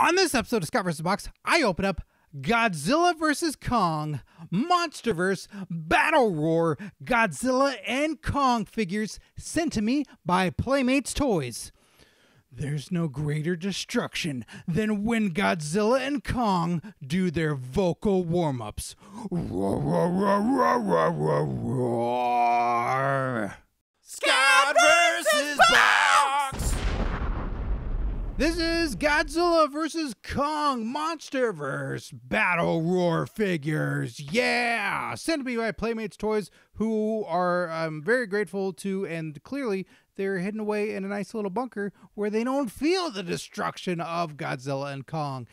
On this episode of Scott vs. Box, I open up Godzilla vs. Kong, Monsterverse, Battle Roar, Godzilla and Kong figures sent to me by Playmates Toys. There's no greater destruction than when Godzilla and Kong do their vocal warm ups. Roar, roar, roar, roar, roar, roar, roar. Scott versus Box. This is Godzilla vs. Kong Monsterverse Battle Roar figures. Yeah! Sent to me by Playmates Toys, who are I'm very grateful to, and clearly they're hidden away in a nice little bunker where they don't feel the destruction of Godzilla and Kong.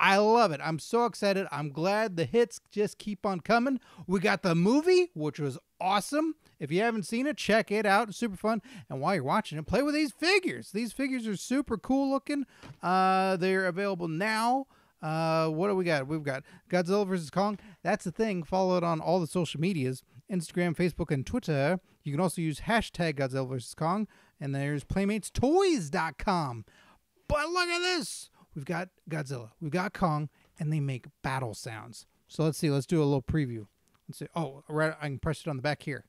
I love it. I'm so excited. I'm glad the hits just keep on coming. We got the movie, which was awesome. If you haven't seen it, check it out. It's super fun. And while you're watching it, play with these figures. These figures are super cool looking. Uh, they're available now. Uh, what do we got? We've got Godzilla vs. Kong. That's the thing. Follow it on all the social medias Instagram, Facebook, and Twitter. You can also use hashtag Godzilla vs. Kong. And there's PlaymatesToys.com. But look at this. We've got Godzilla, we've got Kong, and they make battle sounds. So let's see. Let's do a little preview. Let's see. Oh, right. I can press it on the back here.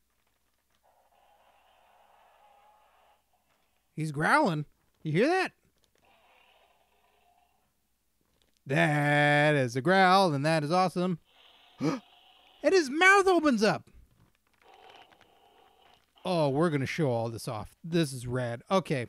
He's growling. You hear that? That is a growl, and that is awesome. and his mouth opens up. Oh, we're going to show all this off. This is rad. Okay.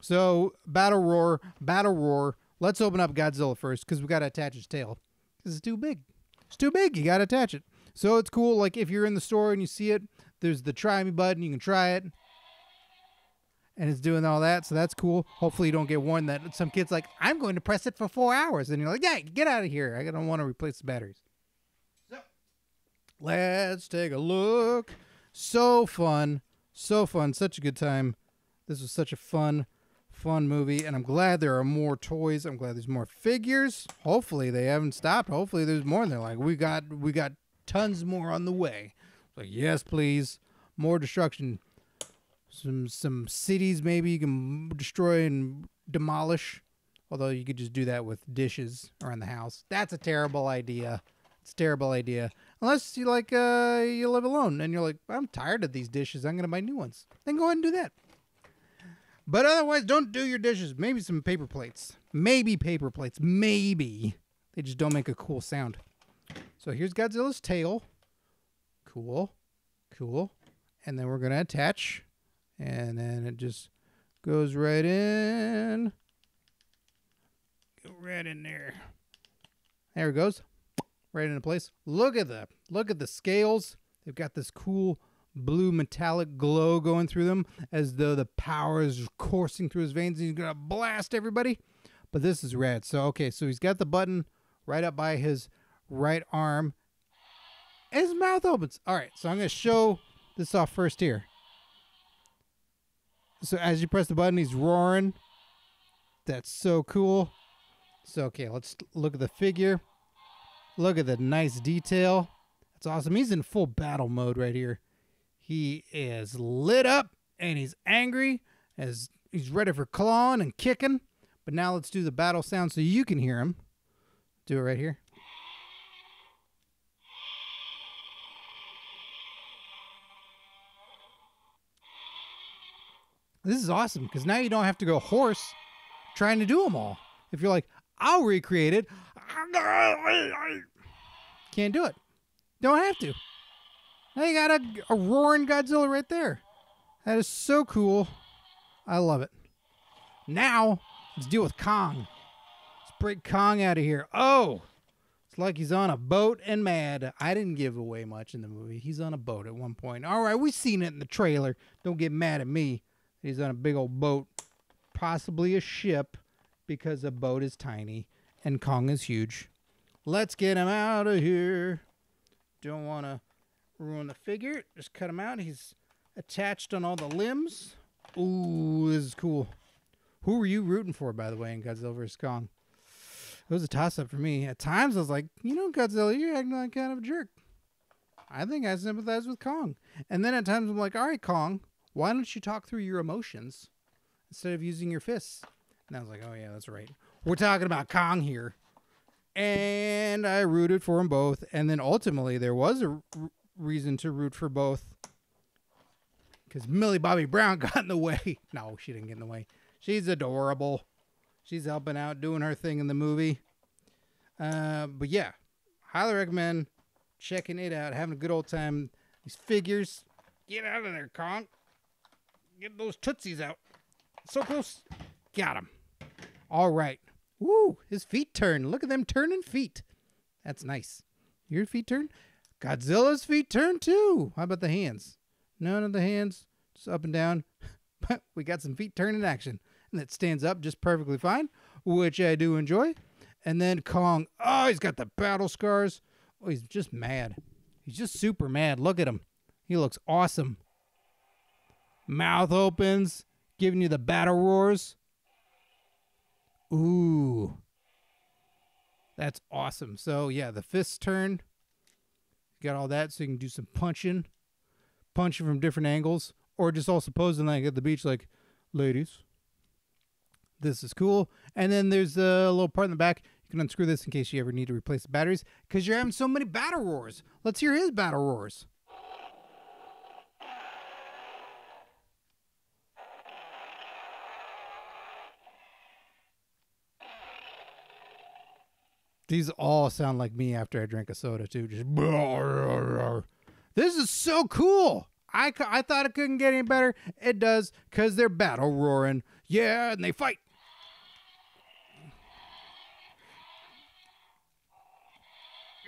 So, Battle Roar, Battle Roar. Let's open up Godzilla first because we got to attach his tail. Because it's too big. It's too big. You got to attach it. So, it's cool. Like, if you're in the store and you see it, there's the try me button. You can try it and it's doing all that. So that's cool. Hopefully, you don't get one that some kid's like, I'm going to press it for four hours. And you're like, yeah, get out of here. I don't want to replace the batteries. So let's take a look. So fun. So fun. Such a good time. This was such a fun, fun movie. And I'm glad there are more toys. I'm glad there's more figures. Hopefully, they haven't stopped. Hopefully, there's more. They're like, we got, we got tons more on the way. Like, yes, please. More destruction some some cities maybe you can destroy and demolish. Although you could just do that with dishes around the house. That's a terrible idea. It's a terrible idea. Unless you like uh you live alone and you're like i'm tired of these dishes. I'm gonna buy new ones. Then go ahead and do that. But otherwise don't do your dishes. Maybe some paper plates. Maybe paper plates. Maybe. They just don't make a cool sound. So here's godzilla's tail. Cool. Cool. And then we're gonna attach and then it just goes right in. Go right in there. There it goes. Right into place. Look at the look at the scales. They've got this cool blue metallic glow going through them as though the power is coursing through his veins and he's gonna blast everybody. But this is red. So okay, so he's got the button right up by his right arm. His mouth opens. Alright, so I'm gonna show this off first here. So as you press the button, he's roaring. That's so cool. So okay, let's look at the figure. Look at the nice detail. That's awesome. He's in full battle mode right here. He is lit up and he's angry as he's ready for clawing and kicking. But now let's do the battle sound so you can hear him. Do it right here. This is awesome because now you don't have to go hoarse trying to do them all. If you're like, I'll recreate it, can't do it. Don't have to. Now you got a, a roaring Godzilla right there. That is so cool. I love it. Now, let's deal with Kong. Let's break Kong out of here. Oh, it's like he's on a boat and mad. I didn't give away much in the movie. He's on a boat at one point. All right, we've seen it in the trailer. Don't get mad at me. He's on a big old boat, possibly a ship, because a boat is tiny and Kong is huge. Let's get him out of here. Don't want to ruin the figure. Just cut him out. He's attached on all the limbs. Ooh, this is cool. Who were you rooting for, by the way, in Godzilla vs. Kong? It was a toss up for me. At times, I was like, you know, Godzilla, you're acting like kind of a jerk. I think I sympathize with Kong. And then at times, I'm like, all right, Kong, why don't you talk through your emotions instead of using your fists? And I was like, oh, yeah, that's right. we're talking about Kong here. And I rooted for them both. And then ultimately, there was a r- reason to root for both. Because Millie Bobby Brown got in the way. No, she didn't get in the way. She's adorable. She's helping out, doing her thing in the movie. Uh, but yeah, highly recommend checking it out, having a good old time. These figures, get out of there, Kong. Get those tootsies out. So close. Got him. All right. Woo, his feet turn. Look at them turning feet. That's nice. Your feet turn? Godzilla's feet turn too. How about the hands? None of the hands, just up and down. But we got some feet turning action. And it stands up just perfectly fine, which I do enjoy. And then Kong. Oh, he's got the battle scars. Oh, he's just mad. He's just super mad. Look at him. He looks awesome. Mouth opens, giving you the battle roars. Ooh. That's awesome. So, yeah, the fists turn. Got all that so you can do some punching, punching from different angles, or just all posing like at the beach, like, ladies, this is cool. And then there's a little part in the back. You can unscrew this in case you ever need to replace the batteries because you're having so many battle roars. Let's hear his battle roars. These all sound like me after I drink a soda too. Just this is so cool. I, I thought it couldn't get any better. It does because they're battle roaring. Yeah, and they fight.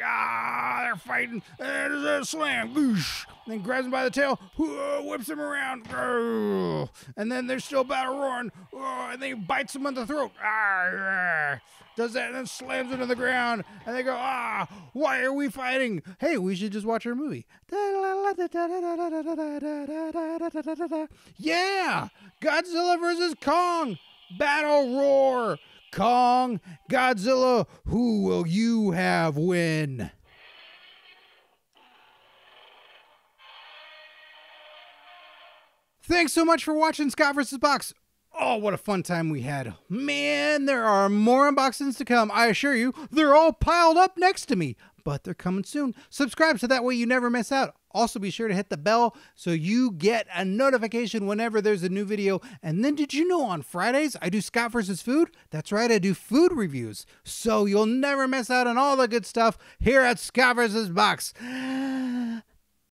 Ah, they're fighting. There's a slam. boosh. Then grabs him by the tail. Whips him around. And then they're still battle roaring. And then he bites him on the throat. Ah. Does that and then slams him to the ground. And they go, ah, why are we fighting? Hey, we should just watch our movie. Yeah! Godzilla versus Kong! Battle roar! Kong, Godzilla, who will you have win? Thanks so much for watching Scott vs. Box. Oh, what a fun time we had. Man, there are more unboxings to come. I assure you, they're all piled up next to me, but they're coming soon. Subscribe so that way you never miss out. Also, be sure to hit the bell so you get a notification whenever there's a new video. And then, did you know on Fridays I do Scott versus Food? That's right, I do food reviews. So you'll never miss out on all the good stuff here at Scott versus Box.